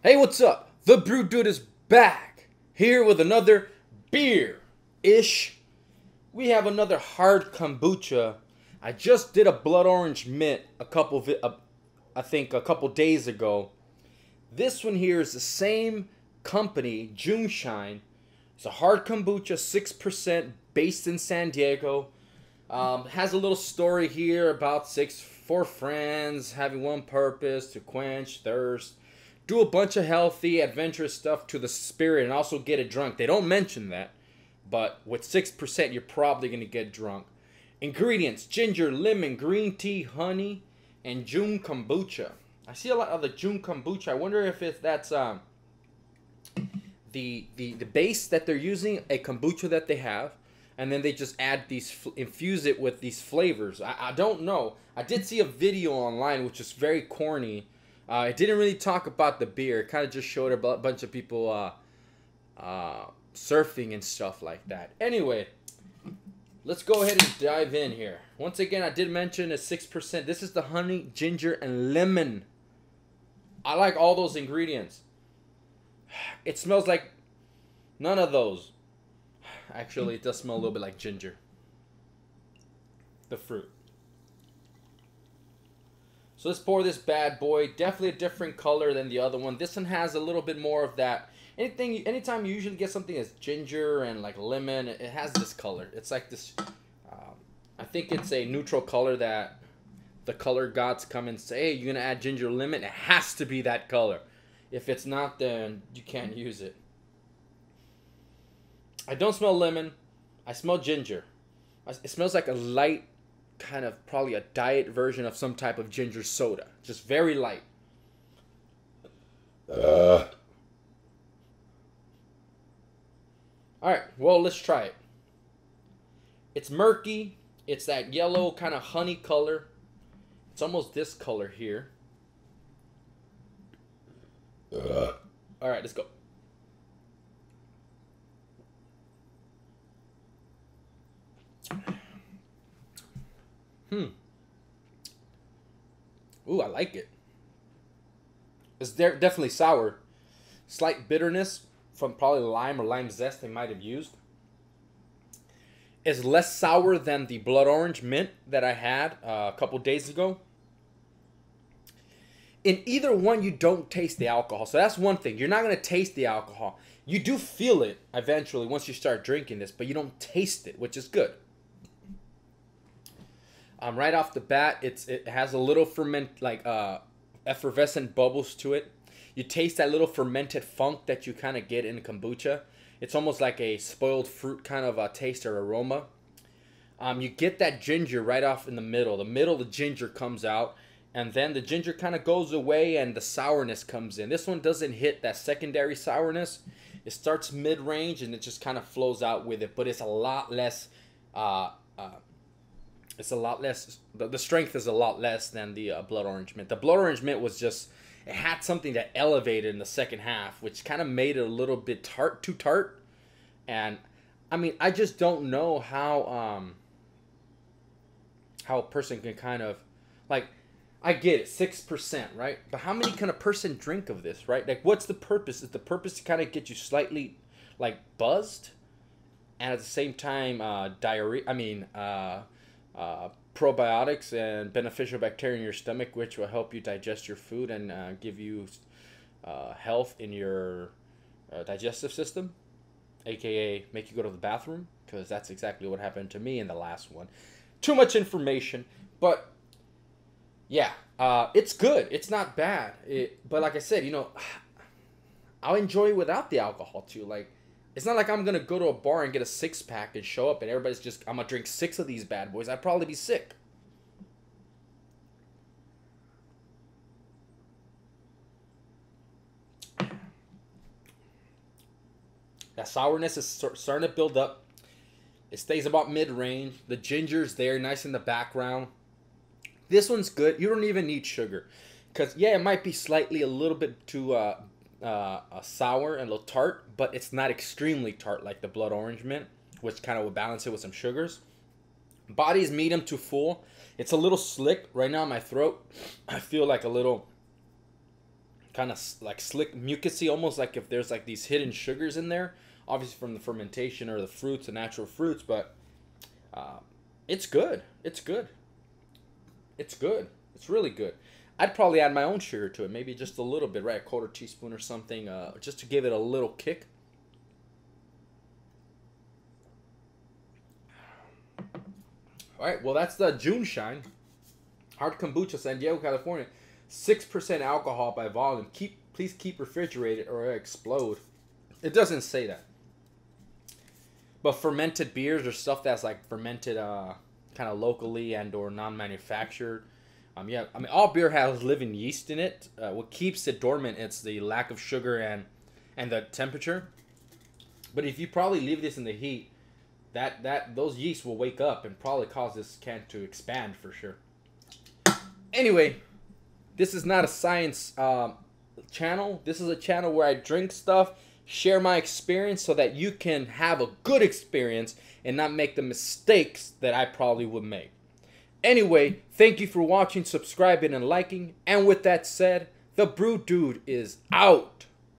Hey, what's up? The Brew Dude is back here with another beer ish. We have another hard kombucha. I just did a blood orange mint a couple, uh, I think a couple days ago. This one here is the same company, Juneshine. It's a hard kombucha, six percent, based in San Diego. Um, has a little story here about six four friends having one purpose to quench thirst, do a bunch of healthy, adventurous stuff to the spirit, and also get it drunk. They don't mention that, but with six percent, you're probably gonna get drunk. Ingredients: ginger, lemon, green tea, honey, and June kombucha. I see a lot of the June kombucha. I wonder if it's that's um the the the base that they're using, a kombucha that they have, and then they just add these infuse it with these flavors. I, I don't know. I did see a video online which is very corny. Uh, it didn't really talk about the beer. It kind of just showed a bunch of people uh, uh, surfing and stuff like that. Anyway, let's go ahead and dive in here. Once again, I did mention a six percent. This is the honey, ginger, and lemon. I like all those ingredients. It smells like none of those. Actually, it does smell a little bit like ginger. The fruit. So let's pour this bad boy. Definitely a different color than the other one. This one has a little bit more of that. Anything, anytime you usually get something that's ginger and like lemon, it has this color. It's like this. Um, I think it's a neutral color that the color gods come and say, "Hey, you're gonna add ginger lemon. It has to be that color. If it's not, then you can't use it." I don't smell lemon. I smell ginger. It smells like a light, kind of probably a diet version of some type of ginger soda. Just very light. Uh. All right, well, let's try it. It's murky. It's that yellow kind of honey color. It's almost this color here. Uh. All right, let's go. Hmm. Ooh, I like it. It's de- definitely sour. Slight bitterness from probably lime or lime zest they might have used. It's less sour than the blood orange mint that I had uh, a couple days ago. In either one, you don't taste the alcohol. So that's one thing. You're not going to taste the alcohol. You do feel it eventually once you start drinking this, but you don't taste it, which is good. Um, right off the bat, it's it has a little ferment like uh, effervescent bubbles to it. You taste that little fermented funk that you kind of get in kombucha. It's almost like a spoiled fruit kind of a taste or aroma. Um, you get that ginger right off in the middle. The middle, the ginger comes out, and then the ginger kind of goes away, and the sourness comes in. This one doesn't hit that secondary sourness. It starts mid range, and it just kind of flows out with it. But it's a lot less. Uh, uh, it's a lot less. The, the strength is a lot less than the uh, blood orange mint. The blood orange mint was just. It had something that elevated in the second half, which kind of made it a little bit tart, too tart. And I mean, I just don't know how um how a person can kind of like I get it, six percent, right? But how many can a person drink of this, right? Like, what's the purpose? Is the purpose to kind of get you slightly like buzzed, and at the same time, uh, diarrhea? I mean, uh, uh, probiotics and beneficial bacteria in your stomach, which will help you digest your food and uh, give you uh, health in your uh, digestive system, aka make you go to the bathroom, because that's exactly what happened to me in the last one. Too much information, but yeah, uh, it's good. It's not bad. It, but like I said, you know, I'll enjoy it without the alcohol too. Like, it's not like I'm gonna go to a bar and get a six pack and show up and everybody's just I'm gonna drink six of these bad boys. I'd probably be sick. That sourness is starting to build up. It stays about mid range. The ginger's there, nice in the background. This one's good. You don't even need sugar, because yeah, it might be slightly a little bit too uh, uh, sour and a little tart, but it's not extremely tart like the blood orange mint, which kind of will balance it with some sugars. Body is medium to full. It's a little slick right now in my throat. I feel like a little kind of like slick, mucusy, almost like if there's like these hidden sugars in there, obviously from the fermentation or the fruits, the natural fruits. But uh, it's good. It's good. It's good. It's really good. I'd probably add my own sugar to it, maybe just a little bit, right? A quarter teaspoon or something, uh, just to give it a little kick. All right, well, that's the June Shine. Hard Kombucha, San Diego, California. 6% alcohol by volume. Keep Please keep refrigerated or explode. It doesn't say that. But fermented beers or stuff that's like fermented uh, kind of locally and or non-manufactured. Um, yeah, I mean all beer has living yeast in it. Uh, what keeps it dormant it's the lack of sugar and and the temperature. But if you probably leave this in the heat, that that those yeast will wake up and probably cause this can to expand for sure. Anyway, this is not a science um, channel. This is a channel where I drink stuff, share my experience so that you can have a good experience and not make the mistakes that I probably would make. Anyway, thank you for watching, subscribing, and liking. And with that said, the Brew Dude is out.